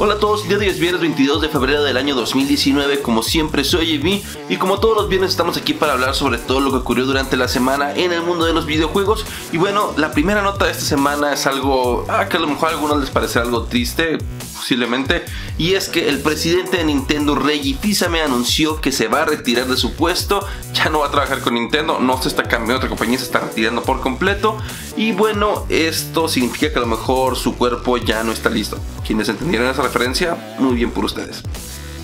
Hola a todos, día de hoy es viernes 22 de febrero del año 2019, como siempre soy Evi y como todos los viernes estamos aquí para hablar sobre todo lo que ocurrió durante la semana en el mundo de los videojuegos. Y bueno, la primera nota de esta semana es algo ah, que a lo mejor a algunos les parecerá algo triste, posiblemente, y es que el presidente de Nintendo, Reggie Fils-Aimé, anunció que se va a retirar de su puesto, ya no va a trabajar con Nintendo, no se está cambiando, otra compañía se está retirando por completo, y bueno, esto significa que a lo mejor su cuerpo ya no está listo. Quienes entendieron esa referencia, muy bien por ustedes.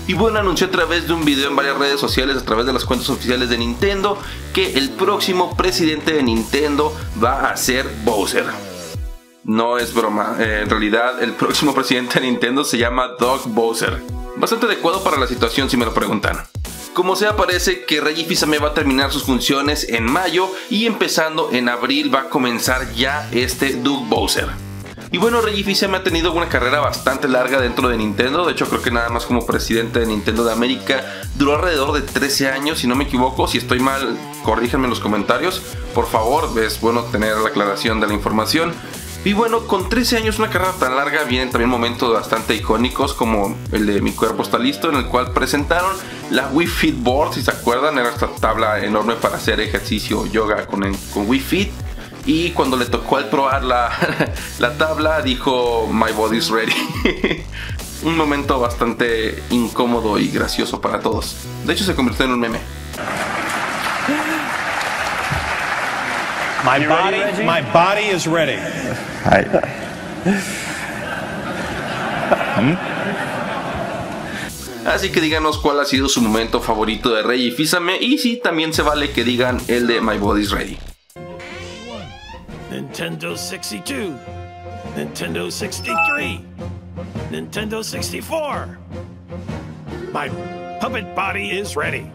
Y bueno, anunció a través de un video en varias redes sociales, a través de las cuentas oficiales de Nintendo, que el próximo presidente de Nintendo va a ser Bowser. No es broma, eh, en realidad el próximo presidente de Nintendo se llama Doug Bowser. Bastante adecuado para la situación si me lo preguntan. Como sea, parece que Reggie Fils-Aimé va a terminar sus funciones en mayo y empezando en abril va a comenzar ya este Doug Bowser. Y bueno, Reggie Fils-Aimé ha tenido una carrera bastante larga dentro de Nintendo. De hecho, creo que nada más como presidente de Nintendo de América duró alrededor de 13 años, si no me equivoco. Si estoy mal, corríjanme en los comentarios. Por favor, es bueno tener la aclaración de la información. Y bueno, con 13 años, una carrera tan larga, vienen también momentos bastante icónicos como el de Mi cuerpo está listo, en el cual presentaron la Wii Fit Board, si se acuerdan, era esta tabla enorme para hacer ejercicio yoga con, con Wii Fit. Y cuando le tocó al probar la, la tabla, dijo My body's ready. un momento bastante incómodo y gracioso para todos. De hecho, se convirtió en un meme. My body, my body is ready. Así que díganos cuál ha sido su momento favorito de Rey y Físame y si también se vale que digan el de My Body's Ready. Nintendo 62, Nintendo 63, Nintendo 64. My puppet body is ready.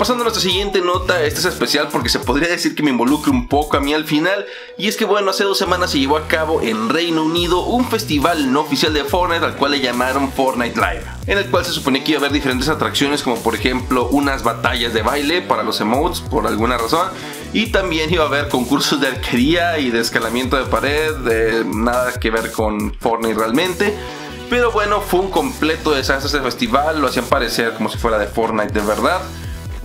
Pasando a nuestra siguiente nota, esta es especial porque se podría decir que me involucre un poco a mí al final, y es que bueno, hace dos semanas se llevó a cabo en Reino Unido un festival no oficial de Fortnite al cual le llamaron Fortnite Live, en el cual se suponía que iba a haber diferentes atracciones como por ejemplo unas batallas de baile para los emotes por alguna razón, y también iba a haber concursos de arquería y de escalamiento de pared, de nada que ver con Fortnite realmente. Pero bueno, fue un completo desastre ese festival, lo hacían parecer como si fuera de Fortnite de verdad.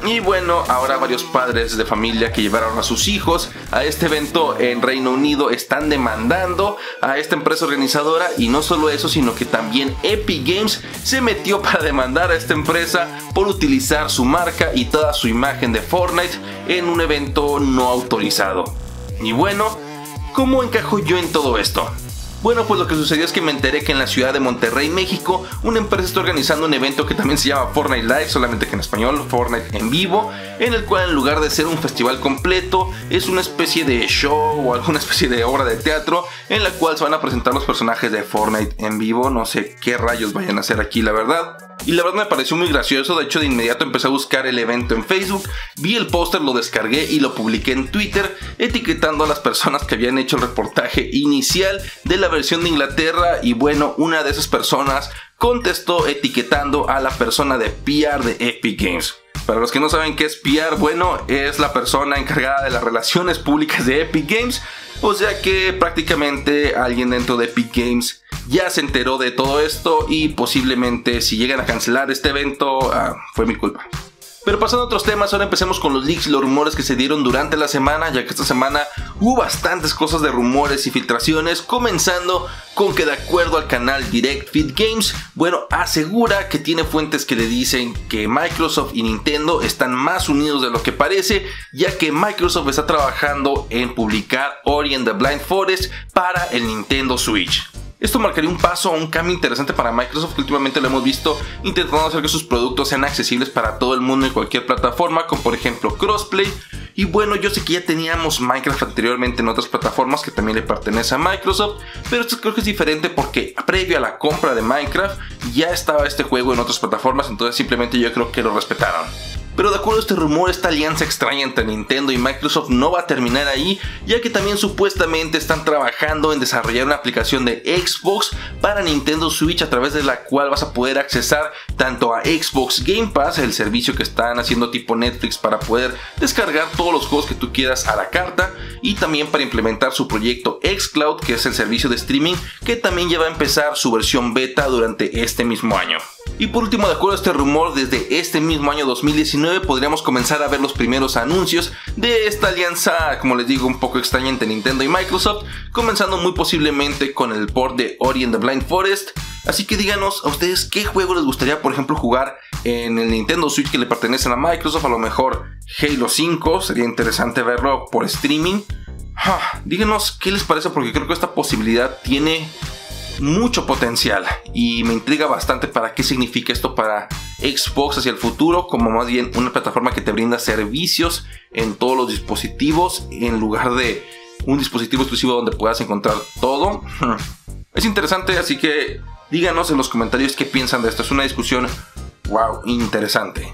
Y bueno, ahora varios padres de familia que llevaron a sus hijos a este evento en Reino Unido están demandando a esta empresa organizadora y no solo eso, sino que también Epic Games se metió para demandar a esta empresa por utilizar su marca y toda su imagen de Fortnite en un evento no autorizado. Y bueno, ¿cómo encajo yo en todo esto? Bueno, pues lo que sucedió es que me enteré que en la ciudad de Monterrey, México, una empresa está organizando un evento que también se llama Fortnite Live, solamente que en español, Fortnite en vivo, en el cual en lugar de ser un festival completo, es una especie de show o alguna especie de obra de teatro en la cual se van a presentar los personajes de Fortnite en vivo. No sé qué rayos vayan a hacer aquí, la verdad. Y la verdad me pareció muy gracioso, de hecho de inmediato empecé a buscar el evento en Facebook, vi el póster, lo descargué y lo publiqué en Twitter, etiquetando a las personas que habían hecho el reportaje inicial de la versión de Inglaterra y bueno, una de esas personas contestó etiquetando a la persona de PR de Epic Games. Para los que no saben qué es PR, bueno, es la persona encargada de las relaciones públicas de Epic Games. O sea que prácticamente alguien dentro de Epic Games ya se enteró de todo esto y posiblemente si llegan a cancelar este evento ah, fue mi culpa. Pero pasando a otros temas, ahora empecemos con los leaks y los rumores que se dieron durante la semana, ya que esta semana hubo bastantes cosas de rumores y filtraciones, comenzando con que de acuerdo al canal Direct Fit Games, bueno, asegura que tiene fuentes que le dicen que Microsoft y Nintendo están más unidos de lo que parece, ya que Microsoft está trabajando en publicar Ori and the Blind Forest para el Nintendo Switch. Esto marcaría un paso o un cambio interesante para Microsoft que últimamente lo hemos visto intentando hacer que sus productos sean accesibles para todo el mundo en cualquier plataforma, como por ejemplo crossplay. Y bueno, yo sé que ya teníamos Minecraft anteriormente en otras plataformas que también le pertenece a Microsoft, pero esto creo que es diferente porque previo a la compra de Minecraft ya estaba este juego en otras plataformas, entonces simplemente yo creo que lo respetaron. Pero de acuerdo a este rumor, esta alianza extraña entre Nintendo y Microsoft no va a terminar ahí, ya que también supuestamente están trabajando en desarrollar una aplicación de Xbox para Nintendo Switch a través de la cual vas a poder accesar tanto a Xbox Game Pass, el servicio que están haciendo tipo Netflix para poder descargar todos los juegos que tú quieras a la carta, y también para implementar su proyecto xCloud, que es el servicio de streaming que también ya va a empezar su versión beta durante este mismo año. Y por último, de acuerdo a este rumor, desde este mismo año 2019 podríamos comenzar a ver los primeros anuncios de esta alianza, como les digo, un poco extraña entre Nintendo y Microsoft, comenzando muy posiblemente con el port de Ori and the Blind Forest. Así que díganos a ustedes qué juego les gustaría, por ejemplo, jugar en el Nintendo Switch que le pertenecen a Microsoft, a lo mejor Halo 5, sería interesante verlo por streaming. díganos qué les parece porque creo que esta posibilidad tiene mucho potencial y me intriga bastante para qué significa esto para Xbox hacia el futuro, como más bien una plataforma que te brinda servicios en todos los dispositivos en lugar de un dispositivo exclusivo donde puedas encontrar todo. Es interesante, así que díganos en los comentarios qué piensan de esto. Es una discusión, wow, interesante.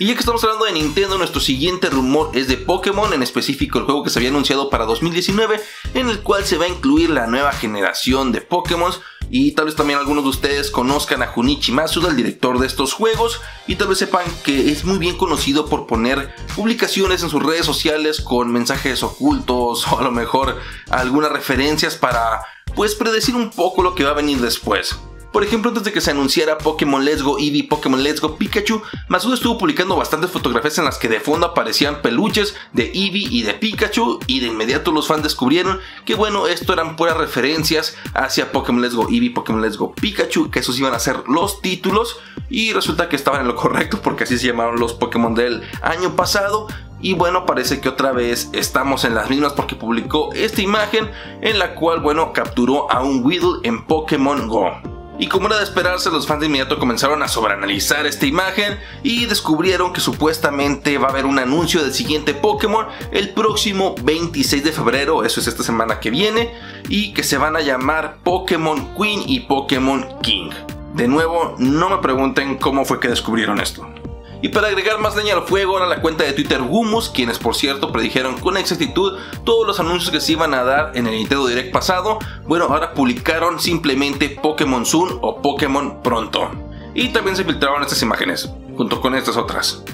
Y ya que estamos hablando de Nintendo, nuestro siguiente rumor es de Pokémon, en específico el juego que se había anunciado para 2019, en el cual se va a incluir la nueva generación de Pokémon. Y tal vez también algunos de ustedes conozcan a Junichi Masuda, el director de estos juegos, y tal vez sepan que es muy bien conocido por poner publicaciones en sus redes sociales con mensajes ocultos o a lo mejor algunas referencias para pues predecir un poco lo que va a venir después. Por ejemplo, antes de que se anunciara Pokémon Let's Go Eevee, Pokémon Let's Go Pikachu, Masuda estuvo publicando bastantes fotografías en las que de fondo aparecían peluches de Eevee y de Pikachu y de inmediato los fans descubrieron que bueno, esto eran puras referencias hacia Pokémon Let's Go Eevee, Pokémon Let's Go Pikachu, que esos iban a ser los títulos y resulta que estaban en lo correcto porque así se llamaron los Pokémon del año pasado, y bueno, parece que otra vez estamos en las mismas porque publicó esta imagen en la cual, bueno, capturó a un Weedle en Pokémon Go. Y como era de esperarse, los fans de inmediato comenzaron a sobreanalizar esta imagen y descubrieron que supuestamente va a haber un anuncio del siguiente Pokémon el próximo 26 de febrero, eso es esta semana que viene, y que se van a llamar Pokémon Queen y Pokémon King. De nuevo, no me pregunten cómo fue que descubrieron esto. Y para agregar más leña al fuego, ahora la cuenta de Twitter Gumus, quienes por cierto predijeron con exactitud todos los anuncios que se iban a dar en el Nintendo Direct pasado, bueno, ahora publicaron simplemente Pokémon Soon o Pokémon Pronto. Y también se filtraron estas imágenes, junto con estas otras.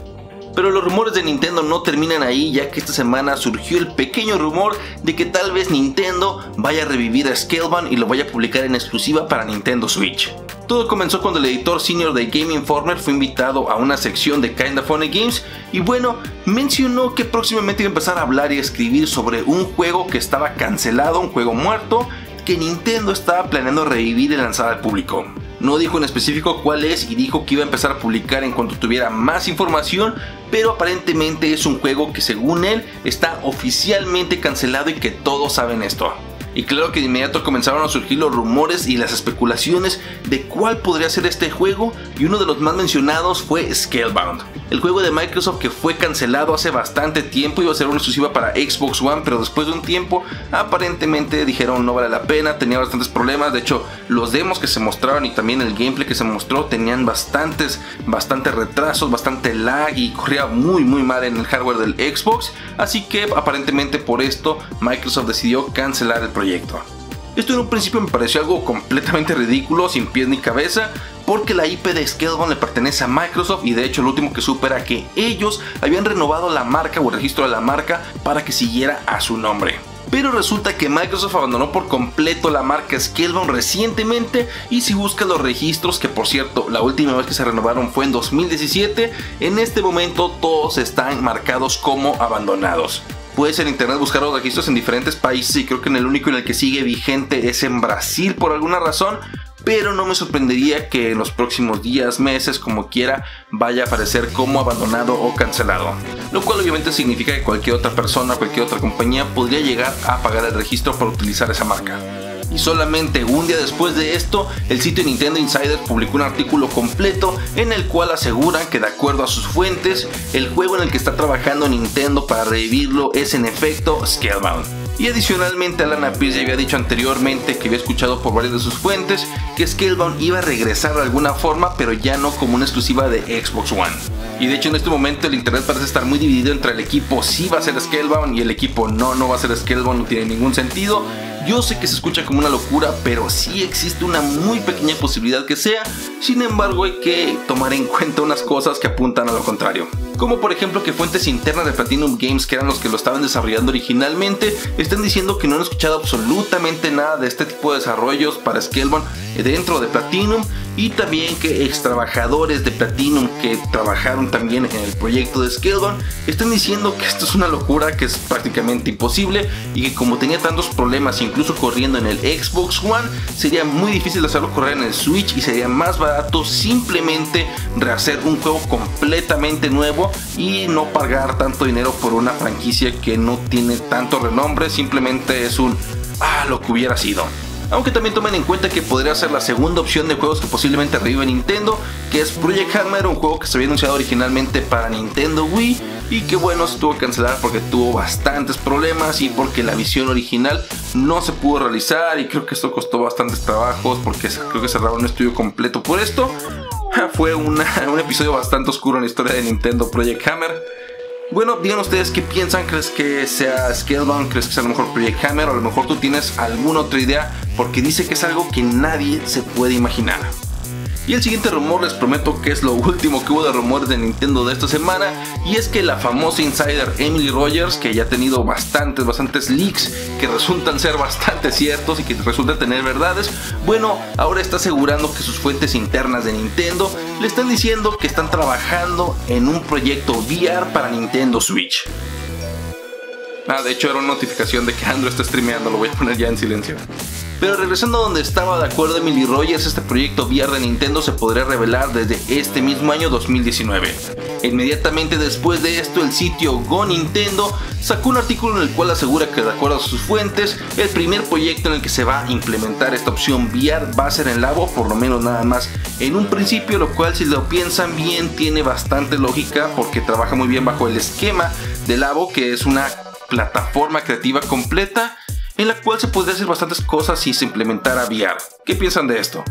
Pero los rumores de Nintendo no terminan ahí ya que esta semana surgió el pequeño rumor de que tal vez Nintendo vaya a revivir a Scalebound y lo vaya a publicar en exclusiva para Nintendo Switch. Todo comenzó cuando el editor senior de Game Informer fue invitado a una sección de Kinda Funny Games y bueno, mencionó que próximamente iba a empezar a hablar y escribir sobre un juego que estaba cancelado, un juego muerto, que Nintendo estaba planeando revivir y lanzar al público. No dijo en específico cuál es y dijo que iba a empezar a publicar en cuanto tuviera más información, pero aparentemente es un juego que según él está oficialmente cancelado y que todos saben esto. Y claro que de inmediato comenzaron a surgir los rumores y las especulaciones de cuál podría ser este juego y uno de los más mencionados fue Scalebound. El juego de Microsoft que fue cancelado hace bastante tiempo iba a ser una exclusiva para Xbox One, pero después de un tiempo aparentemente dijeron no vale la pena, tenía bastantes problemas, de hecho los demos que se mostraron y también el gameplay que se mostró tenían bastantes, bastantes retrasos, bastante lag y corría muy muy mal en el hardware del Xbox, así que aparentemente por esto Microsoft decidió cancelar el proyecto. Esto en un principio me pareció algo completamente ridículo, sin pies ni cabeza, porque la IP de Scalebound le pertenece a Microsoft y de hecho lo último que supe era que ellos habían renovado la marca o el registro de la marca para que siguiera a su nombre. Pero resulta que Microsoft abandonó por completo la marca Scalebound recientemente y si buscas los registros, que por cierto la última vez que se renovaron fue en 2017, en este momento todos están marcados como abandonados. Puedes en internet buscar los registros en diferentes países y creo que en el único en el que sigue vigente es en Brasil por alguna razón, pero no me sorprendería que en los próximos días, meses, como quiera, vaya a aparecer como abandonado o cancelado. Lo cual obviamente significa que cualquier otra persona, cualquier otra compañía podría llegar a pagar el registro por utilizar esa marca. Y solamente un día después de esto, el sitio Nintendo Insider publicó un artículo completo en el cual aseguran que de acuerdo a sus fuentes, el juego en el que está trabajando Nintendo para revivirlo es en efecto Scalebound. Y adicionalmente Alan Pierce ya había dicho anteriormente que había escuchado por varias de sus fuentes que Scalebound iba a regresar de alguna forma pero ya no como una exclusiva de Xbox One. Y de hecho en este momento el internet parece estar muy dividido entre el equipo sí va a ser Scalebound y el equipo no, no va a ser Scalebound, no tiene ningún sentido. Yo sé que se escucha como una locura, pero sí existe una muy pequeña posibilidad que sea. Sin embargo, hay que tomar en cuenta unas cosas que apuntan a lo contrario. Como por ejemplo que fuentes internas de Platinum Games, que eran los que lo estaban desarrollando originalmente, están diciendo que no han escuchado absolutamente nada de este tipo de desarrollos para Scalebound dentro de Platinum y también que ex trabajadores de Platinum que trabajaron también en el proyecto de Scalebound están diciendo que esto es una locura, que es prácticamente imposible y que como tenía tantos problemas incluso corriendo en el Xbox One, sería muy difícil hacerlo correr en el Switch y sería más barato simplemente rehacer un juego completamente nuevo y no pagar tanto dinero por una franquicia que no tiene tanto renombre, simplemente es un ah, lo que hubiera sido. Aunque también tomen en cuenta que podría ser la segunda opción de juegos que posiblemente revive Nintendo, que es Project Hammer, un juego que se había anunciado originalmente para Nintendo Wii y que bueno se tuvo que cancelar porque tuvo bastantes problemas y porque la visión original no se pudo realizar y creo que esto costó bastantes trabajos porque creo que cerraron un estudio completo por esto. Fue un episodio bastante oscuro en la historia de Nintendo Project Hammer. Bueno, digan ustedes qué piensan, ¿crees que sea Scalebound? ¿Crees que sea a lo mejor Project Hammer? O a lo mejor tú tienes alguna otra idea porque dice que es algo que nadie se puede imaginar. Y el siguiente rumor les prometo que es lo último que hubo de rumores de Nintendo de esta semana y es que la famosa insider Emily Rogers, que ya ha tenido bastantes, bastantes leaks que resultan ser bastante ciertos y que resultan tener verdades, bueno, ahora está asegurando que sus fuentes internas de Nintendo le están diciendo que están trabajando en un proyecto VR para Nintendo Switch. Ah, de hecho era una notificación de que Andrew está streameando, lo voy a poner ya en silencio. Pero regresando a donde estaba de acuerdo Emily Rogers, este proyecto VR de Nintendo se podría revelar desde este mismo año 2019. Inmediatamente después de esto, el sitio Go Nintendo sacó un artículo en el cual asegura que de acuerdo a sus fuentes, el primer proyecto en el que se va a implementar esta opción VR va a ser en Labo, por lo menos nada más en un principio, lo cual si lo piensan bien tiene bastante lógica porque trabaja muy bien bajo el esquema de Labo, que es una plataforma creativa completa en la cual se podría hacer bastantes cosas si se implementara VR. ¿Qué piensan de esto?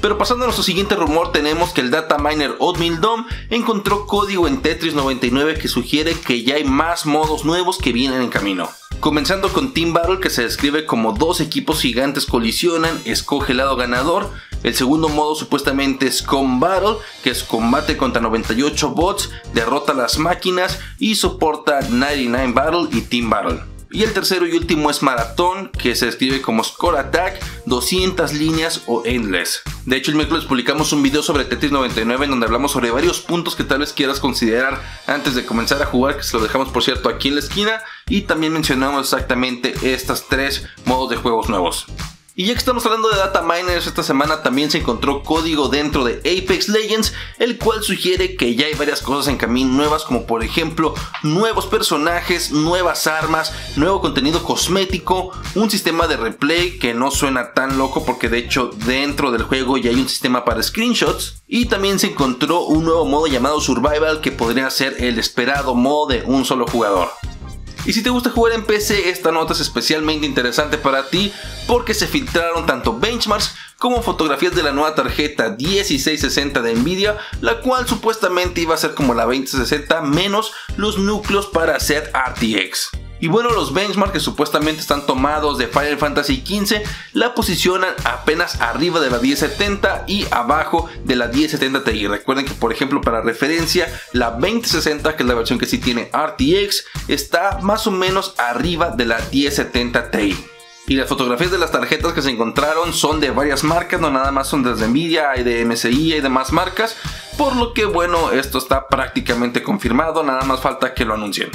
Pero pasando a nuestro siguiente rumor, tenemos que el data miner Oatmeal Dome encontró código en Tetris 99 que sugiere que ya hay más modos nuevos que vienen en camino. Comenzando con Team Battle, que se describe como dos equipos gigantes colisionan, escoge el lado ganador. El segundo modo supuestamente es Com Battle, que es combate contra 98 bots, derrota las máquinas y soporta 99 Battle y Team Battle. Y el tercero y último es Maratón, que se describe como Score Attack, 200 líneas o Endless. De hecho, el miércoles publicamos un video sobre Tetris 99 en donde hablamos sobre varios puntos que tal vez quieras considerar antes de comenzar a jugar, que se lo dejamos por cierto aquí en la esquina. Y también mencionamos exactamente estas tres modos de juegos nuevos. Y ya que estamos hablando de data miners, esta semana también se encontró código dentro de Apex Legends, el cual sugiere que ya hay varias cosas en camino nuevas, como por ejemplo nuevos personajes, nuevas armas, nuevo contenido cosmético, un sistema de replay que no suena tan loco porque de hecho dentro del juego ya hay un sistema para screenshots. Y también se encontró un nuevo modo llamado Survival que podría ser el esperado modo de un solo jugador. Y si te gusta jugar en PC, esta nota es especialmente interesante para ti porque se filtraron tanto benchmarks como fotografías de la nueva tarjeta 1660 de Nvidia, la cual supuestamente iba a ser como la 2060 menos los núcleos para hacer RTX. Y bueno, los benchmarks que supuestamente están tomados de Final Fantasy XV la posicionan apenas arriba de la 1070 y abajo de la 1070 Ti. Recuerden que por ejemplo para referencia la 2060 que es la versión que sí tiene RTX está más o menos arriba de la 1070 Ti. Y las fotografías de las tarjetas que se encontraron son de varias marcas, no nada más son desde Nvidia, hay de MSI y demás marcas. Por lo que bueno, esto está prácticamente confirmado, nada más falta que lo anuncien.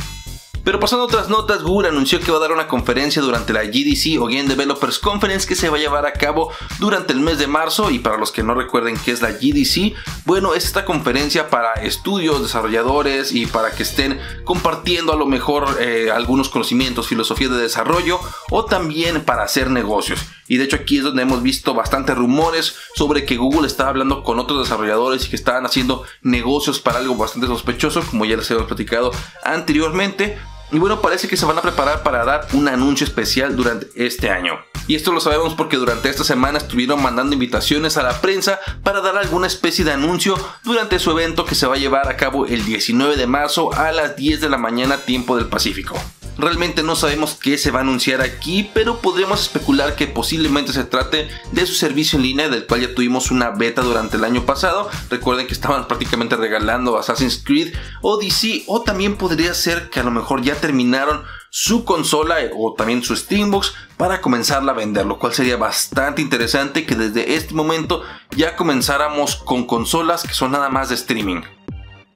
Pero pasando a otras notas, Google anunció que va a dar una conferencia durante la GDC o Game Developers Conference que se va a llevar a cabo durante el mes de marzo y para los que no recuerden qué es la GDC, bueno, es esta conferencia para estudios, desarrolladores y para que estén compartiendo a lo mejor eh, algunos conocimientos, filosofía de desarrollo o también para hacer negocios. Y de hecho aquí es donde hemos visto bastantes rumores sobre que Google estaba hablando con otros desarrolladores y que estaban haciendo negocios para algo bastante sospechoso, como ya les hemos platicado anteriormente. Y bueno, parece que se van a preparar para dar un anuncio especial durante este año. Y esto lo sabemos porque durante esta semana estuvieron mandando invitaciones a la prensa para dar alguna especie de anuncio durante su evento que se va a llevar a cabo el 19 de marzo a las 10 de la mañana tiempo del Pacífico. Realmente no sabemos qué se va a anunciar aquí, pero podríamos especular que posiblemente se trate de su servicio en línea del cual ya tuvimos una beta durante el año pasado. Recuerden que estaban prácticamente regalando Assassin's Creed Odyssey o también podría ser que a lo mejor ya terminaron su consola o también su Steambox para comenzarla a vender, lo cual sería bastante interesante que desde este momento ya comenzáramos con consolas que son nada más de streaming.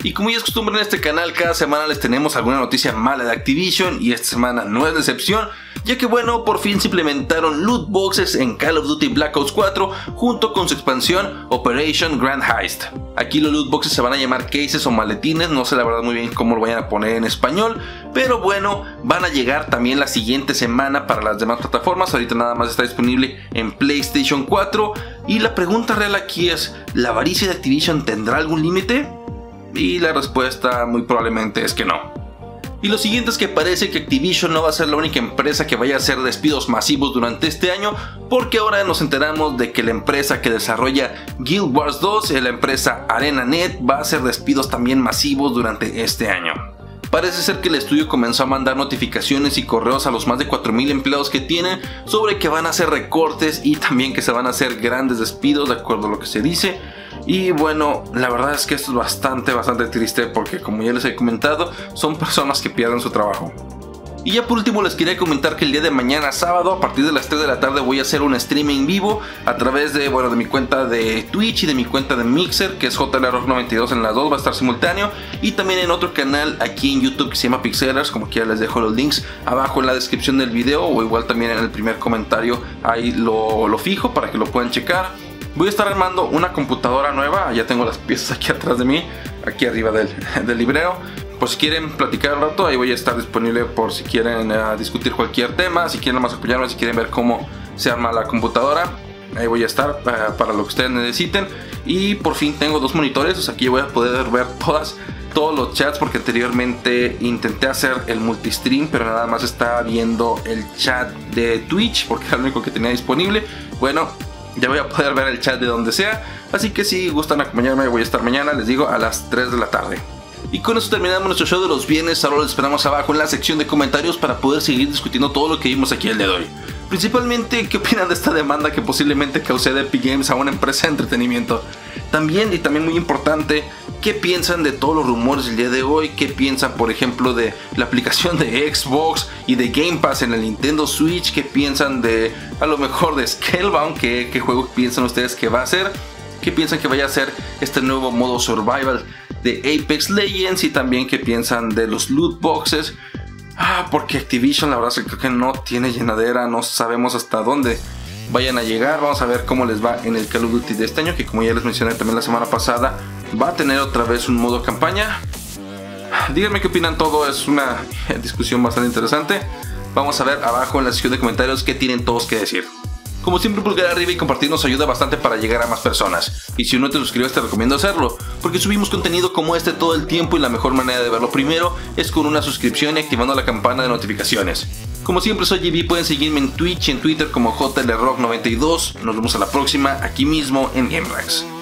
Y como ya es costumbre en este canal, cada semana les tenemos alguna noticia mala de Activision y esta semana no es excepción, ya que bueno, por fin se implementaron loot boxes en Call of Duty Black Ops 4 junto con su expansión Operation Grand Heist. Aquí los loot boxes se van a llamar cases o maletines, no sé la verdad muy bien cómo lo vayan a poner en español, pero bueno, van a llegar también la siguiente semana para las demás plataformas, ahorita nada más está disponible en PlayStation 4 y la pregunta real aquí es, ¿la avaricia de Activision tendrá algún límite? Y la respuesta muy probablemente es que no. Y lo siguiente es que parece que Activision no va a ser la única empresa que vaya a hacer despidos masivos durante este año, porque ahora nos enteramos de que la empresa que desarrolla Guild Wars 2, la empresa ArenaNet, va a hacer despidos también masivos durante este año. Parece ser que el estudio comenzó a mandar notificaciones y correos a los más de 4.000 empleados que tienen sobre que van a hacer recortes y también que se van a hacer grandes despidos de acuerdo a lo que se dice. Y bueno, la verdad es que esto es bastante, bastante triste porque como ya les he comentado, son personas que pierden su trabajo. Y ya por último les quería comentar que el día de mañana sábado a partir de las 3 de la tarde voy a hacer un streaming vivo a través de, bueno, de mi cuenta de Twitch y de mi cuenta de Mixer que es JLRock92 en las dos, va a estar simultáneo y también en otro canal aquí en YouTube que se llama Pixelers, como quiera les dejo los links abajo en la descripción del video o igual también en el primer comentario ahí lo, lo fijo para que lo puedan checar. Voy a estar armando una computadora nueva, ya tengo las piezas aquí atrás de mí, aquí arriba del, del libreo. Por si quieren platicar un rato, ahí voy a estar disponible por si quieren uh, discutir cualquier tema, si quieren más apoyarme, si quieren ver cómo se arma la computadora. Ahí voy a estar uh, para lo que ustedes necesiten. Y por fin tengo dos monitores, o sea, aquí voy a poder ver todas todos los chats porque anteriormente intenté hacer el multistream pero nada más estaba viendo el chat de Twitch porque era lo único que tenía disponible. Bueno, ya voy a poder ver el chat de donde sea. Así que si gustan acompañarme, voy a estar mañana, les digo, a las 3 de la tarde. Y con eso terminamos nuestro show de los bienes. Ahora lo esperamos abajo en la sección de comentarios para poder seguir discutiendo todo lo que vimos aquí el día de hoy. Principalmente, ¿qué opinan de esta demanda que posiblemente cause de Epic Games a una empresa de entretenimiento? También, y también muy importante, ¿qué piensan de todos los rumores del día de hoy? ¿Qué piensan, por ejemplo, de la aplicación de Xbox y de Game Pass en el Nintendo Switch? ¿Qué piensan de, a lo mejor, de Scalebound? ¿Qué, juego piensan ustedes que va a ser? ¿Qué piensan que vaya a ser este nuevo modo survival de Apex Legends? Y también qué piensan de los loot boxes. Ah, porque Activision la verdad es que no tiene llenadera, no sabemos hasta dónde vayan a llegar. Vamos a ver cómo les va en el Call of Duty de este año, que como ya les mencioné también la semana pasada, va a tener otra vez un modo campaña. Díganme qué opinan todo, es una discusión bastante interesante. Vamos a ver abajo en la sección de comentarios qué tienen todos que decir. Como siempre, pulgar arriba y compartir nos ayuda bastante para llegar a más personas. Y si no te suscribes, te recomiendo hacerlo, porque subimos contenido como este todo el tiempo y la mejor manera de verlo primero es con una suscripción y activando la campana de notificaciones. Como siempre soy GB, pueden seguirme en Twitch y en Twitter como JLRock92. Nos vemos a la próxima aquí mismo en GameRax.